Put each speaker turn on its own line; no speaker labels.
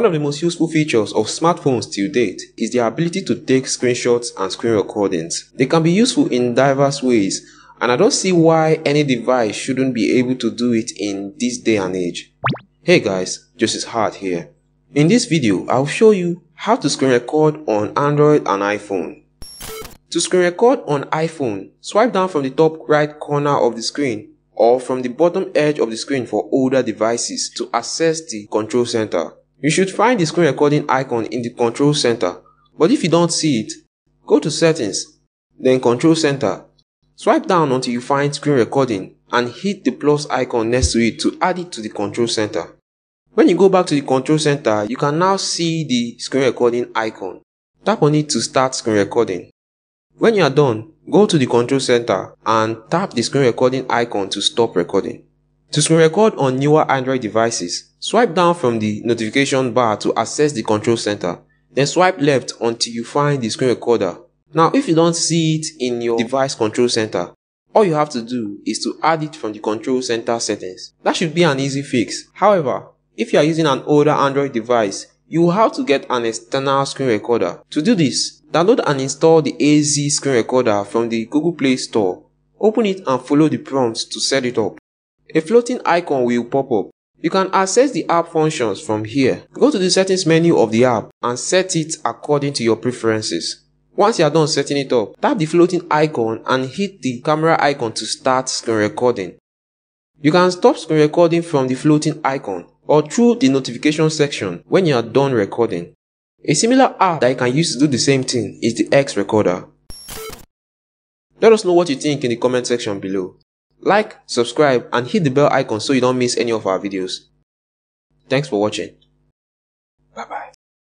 One of the most useful features of smartphones till date is their ability to take screenshots and screen recordings. They can be useful in diverse ways and I don't see why any device shouldn't be able to do it in this day and age. Hey guys, Justice Hart here. In this video, I'll show you how to screen record on Android and iPhone. To screen record on iPhone, swipe down from the top right corner of the screen or from the bottom edge of the screen for older devices to access the control center. You should find the screen recording icon in the control center, but if you don't see it, go to settings, then control center. Swipe down until you find screen recording and hit the plus icon next to it to add it to the control center. When you go back to the control center, you can now see the screen recording icon. Tap on it to start screen recording. When you are done, go to the control center and tap the screen recording icon to stop recording. To screen record on newer Android devices, swipe down from the notification bar to access the control center. Then swipe left until you find the screen recorder. Now if you don't see it in your device control center, all you have to do is to add it from the control center settings. That should be an easy fix. However, if you are using an older Android device, you will have to get an external screen recorder. To do this, download and install the AZ screen recorder from the Google Play Store. Open it and follow the prompts to set it up. A floating icon will pop up. You can access the app functions from here. Go to the settings menu of the app and set it according to your preferences. Once you are done setting it up, tap the floating icon and hit the camera icon to start screen recording. You can stop screen recording from the floating icon or through the notification section when you are done recording. A similar app that you can use to do the same thing is the X Recorder. Let us know what you think in the comment section below. Like, subscribe and hit the bell icon so you don't miss any of our videos. Thanks for watching. Bye bye.